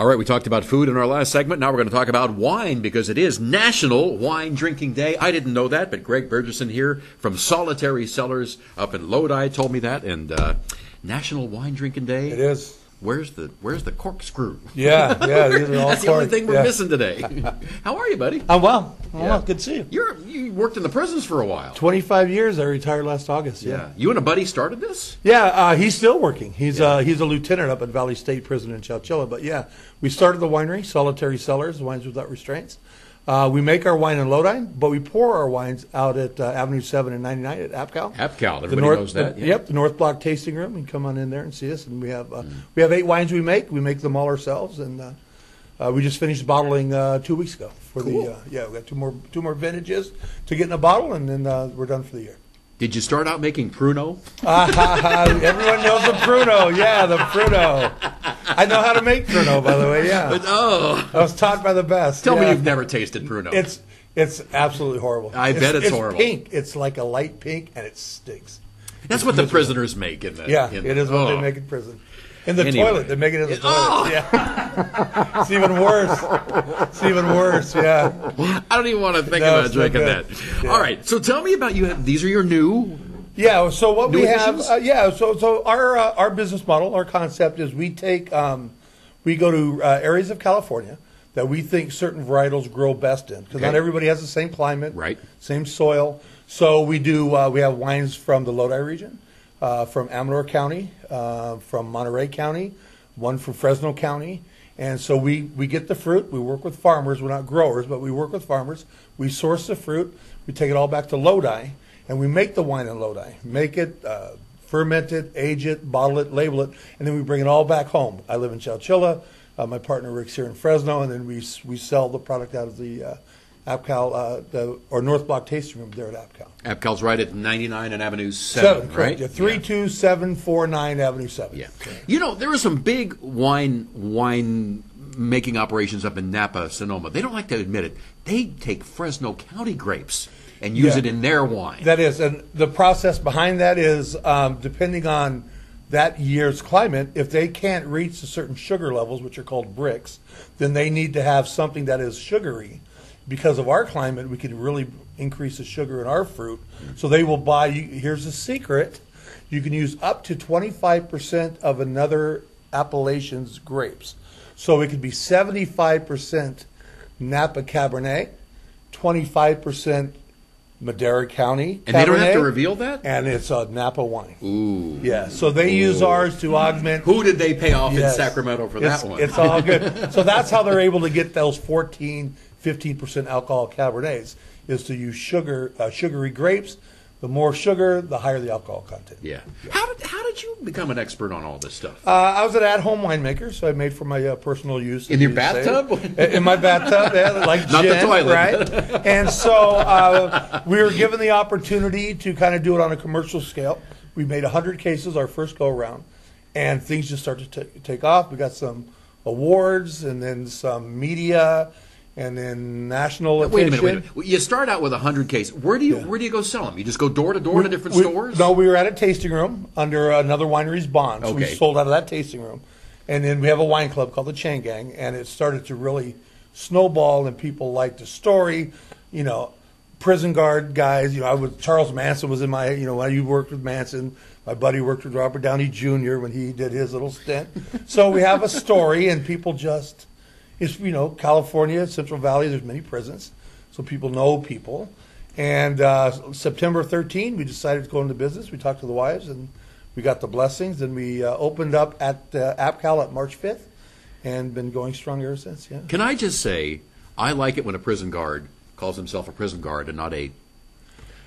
All right, we talked about food in our last segment. Now we're going to talk about wine because it is National Wine Drinking Day. I didn't know that, but Greg Bergersen here from Solitary Cellars up in Lodi told me that. And uh, National Wine Drinking Day. It is. Where's the Where's the corkscrew? Yeah, yeah. These are all That's the only thing we're yeah. missing today. How are you, buddy? I'm well. I'm Yeah. well. Good to see you. You're you worked in the prisons for a while. 25 years. I retired last August. Yeah. Yeah, you and a buddy started this. Yeah, uh, he's still working. He's uh, he's a lieutenant up at Valley State Prison in Chowchilla. But yeah, we started the winery, Solitary Cellars, Wines Without Restraints. Uh, we make our wine in Lodi, but we pour our wines out at uh, Avenue 7 and 99 at APCAL. APCAL, The north, knows that. the- yeah. Yep, the North Block tasting room. You can come on in there and see us. And we have uh, we have eight wines we make. We make them all ourselves, and uh, uh, we just finished bottling uh, two weeks ago for Cool. the uh, yeah. We got two more two more vintages to get in a bottle, and then uh, we're done for the year. Did you start out making Pruno? Everyone knows the Pruno. Yeah, the Pruno. I know how to make Pruno, by the way. Yeah, Oh, I was taught by the best. tell me you've never tasted Pruno. It's it's absolutely horrible. I bet it's horrible. pink. It's like a light pink, and it stinks. That's what the prisoners make in the. Yeah, in it is what oh. they make in prison. In the Anyway. toilet, they make it in the It- toilet. oh! Yeah, it's even worse. It's even worse. Yeah. I don't even want to think No, about drinking that. Yeah. All right, so tell me about you. Have, these are your new. Yeah. So what New we have, uh, yeah. So so our uh, our business model, our concept is we take um, we go to uh, areas of California that we think certain varietals grow best in because Okay. not everybody has the same climate, Right. Same soil. So we do uh, we have wines from the Lodi region, uh, from Amador County, uh, from Monterey County, one from Fresno County. And so we, we get the fruit. We work with farmers. We're not growers, but we work with farmers. We source the fruit. We take it all back to Lodi, and we make the wine in Lodi. Make it, uh, ferment it, age it, bottle it, label it, and then we bring it all back home. I live in Chowchilla. Uh, my partner Rick's here in Fresno, and then we we sell the product out of the uh, APCAL uh, the, or North Block tasting room there at APCAL. Apcal's right at 99 and Avenue 7, right? correct. Yeah, three two seven four nine Avenue Seven. Yeah. You know, there are some big wine wine making operations up in Napa, Sonoma. They don't like to admit it. They take Fresno County grapes and use Yeah. it in their wine. That is, and the process behind that is um, depending on that year's climate. If they can't reach the certain sugar levels, which are called Brix, then they need to have something that is sugary. Because of our climate, we can really increase the sugar in our fruit. So they will buy. Here's the secret: you can use up to twenty five percent of another appellation's grapes. So it could be seventy five percent Napa Cabernet, twenty five percent Madera County. and they don't have to reveal that? And it's a Napa wine. Ooh. Yeah, so they use ours to augment. Who did they pay off Yes. in Sacramento for it's, that one? It's all good. so that's how they're able to get those 14, 15% alcohol Cabernets is to use sugar, uh, sugary grapes. The more sugar, the higher the alcohol content. yeah. How did how did you become an expert on all this stuff? Uh, I was an at-home winemaker, so I made for my uh, personal use. In your you bathtub? In my bathtub, yeah, like Not the gin, toilet. right? And so uh, we were given the opportunity to kind of do it on a commercial scale. We made 100 cases our first go around, and things just started to ta- take off. We got some awards, and then some media, and then national attention. Wait a minute, wait a minute. You start out with a hundred cases. Where do you Yeah. where do you go sell them? You just go door to door to different We- stores? No, we were at a tasting room under another winery's bond. So we sold out of that tasting room. And then we have a wine club called the Chain Gang, and it started to really snowball, and people liked the story. You know, prison guard guys. You know, I was Charles Manson was in my. You know, when you worked with Manson, my buddy worked with Robert Downey Jr. when he did his little stint. so we have a story, and people just. It's you know California, Central Valley. There's many prisons, so people know people. And uh, September 13, we decided to go into business. We talked to the wives, and we got the blessings. And we uh, opened up at uh, APCAL at March 5th, and been going strong ever since. Yeah. Can I just say, I like it when a prison guard calls himself a prison guard and not a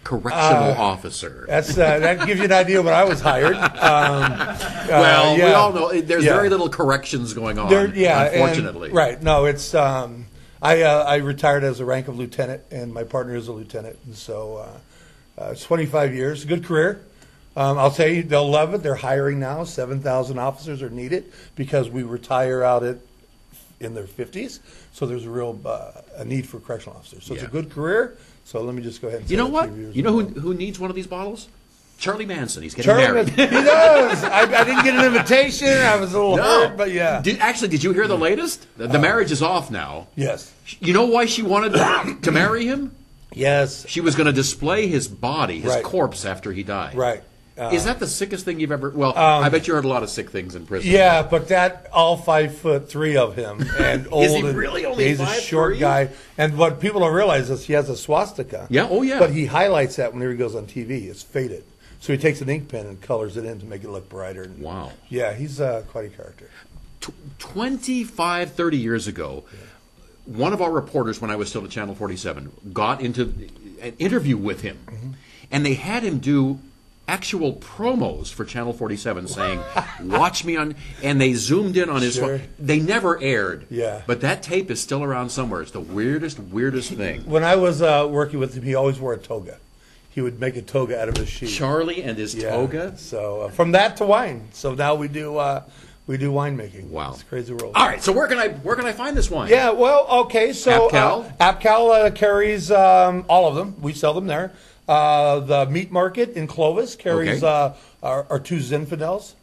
correctional Uh, officer. That's uh, that gives you an idea when I was hired. Um, uh, well, we all know there's Yeah. very little corrections going on. There, yeah, and- unfortunately, right? No, it's um, I uh, I retired as a rank of lieutenant, and my partner is a lieutenant, and so uh, uh, it's 25 years, good career. Um, I'll tell you, they'll love it. They're hiring now. 7,000 officers are needed because we retire out at in their 50s. So there's a real uh, a need for correctional officers. So it's Yeah. a good career. So let me just go ahead and You say know that what? viewers You know who who needs one of these bottles? Charlie Manson. He's getting Charlie, married. he does. I, I didn't get an invitation. I was a little hurt, but yeah. Did, actually, did you hear the latest? The, the marriage is off now. yes. You know why she wanted to marry him? Yes. She was going to display his body, his Right. corpse, after he died. Right. Uh, is that the sickest thing you've ever? Well, I bet you heard a lot of sick things in prison. Yeah, but that all five foot three of him and old. he and- really only He's a 5'3"? short guy, and what people don't realize is he has a swastika. Yeah, oh, yeah. But he highlights that whenever he goes on TV. It's faded, so he takes an ink pen and colors it in to make it look brighter. And- Wow. Yeah, he's uh, quite a character. Tw 25, 30 years ago, one of our reporters, when I was still at Channel 47, got into an interview with him. Mm-hmm. And they had him do actual promos for Channel 47 saying, Watch me on. And they zoomed in on his. Sure. They never aired. Yeah. But that tape is still around somewhere. It's the weirdest, weirdest thing. When I was uh, working with him, he always wore a toga. He would make a toga out of his sheet. Charlie and his Yeah. toga. So uh, from that to wine. So now we do uh, we do winemaking. Wow. it's a crazy world. All right, so where can I where can I find this wine? Yeah, well, okay. So uh, Apcal uh, carries um, all of them. We sell them there. Uh, the meat market in Clovis carries Okay. uh, our, our two Zinfandels.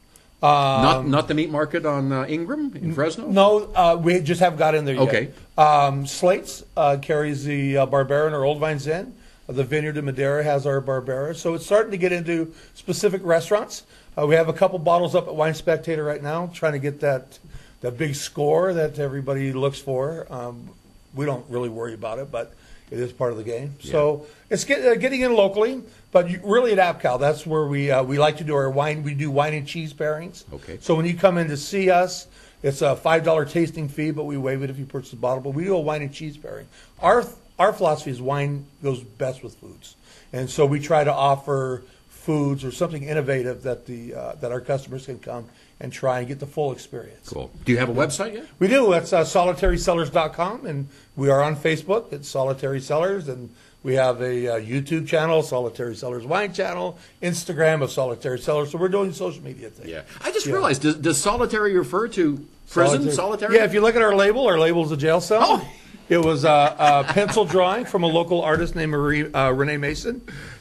not not the meat market on uh, Ingram in Fresno. No, uh, we just haven't got in there yet. Okay. Um, Slates uh, carries the uh, Barbera and our Old Vine Zin. Uh, the Vineyard in Madera has our Barbera. So it's starting to get into specific restaurants. Uh, we have a couple bottles up at Wine Spectator right now, trying to get that that big score that everybody looks for. Um, we don't really worry about it, but it is part of the game. So it's get, uh, getting in locally, but you, really at AppCal, that's where we uh, we like to do our wine. We do wine and cheese pairings. Okay. So when you come in to see us, it's a five dollar tasting fee, but we waive it if you purchase a bottle. But we do a wine and cheese pairing. Our our philosophy is wine goes best with foods, and so we try to offer foods or something innovative that the uh, that our customers can come and try and get the full experience. Cool. Do you have a website yet? We do. It's uh, solitarycellars.com, and we are on Facebook. It's Solitary Cellars, and we have a uh, YouTube channel, Solitary Cellars Wine Channel, Instagram of Solitary Cellars. So we're doing social media things. Yeah. I just Yeah. realized does, does solitary refer to prison solitary? Yeah, if you look at our label, our label is a jail cell. Oh. It was a, a pencil drawing from a local artist named Marie, uh, Renee Mason,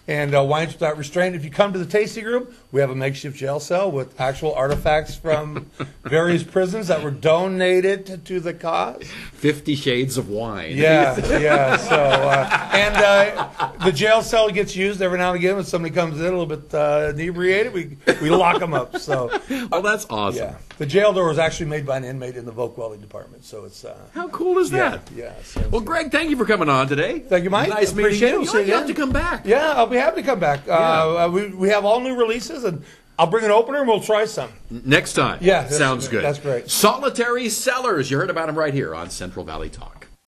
and uh, Wines Without Restraint. If you come to the tasting room, we have a makeshift jail cell with actual artifacts from various prisons that were donated to, the cause. Fifty Shades of Wine. Yeah, yeah. So, uh, and uh, the jail cell gets used every now and again when somebody comes in a little bit uh, inebriated. We we lock them up. So, Oh, that's awesome. yeah, the jail door was actually made by an inmate in the Vogue Welding department. So it's uh, How cool is that? yeah. So Well, Greg, thank you for coming on today. Thank you, Mike. Nice meeting Appreciate you. it. We'll you you have to come back. yeah, I'll be happy to come back. Uh, uh, we we have all new releases, and I'll bring an opener and we'll try some. Next time. Yeah, Sounds good. that's great. Solitary Cellars. You heard about them right here on Central Valley Talk.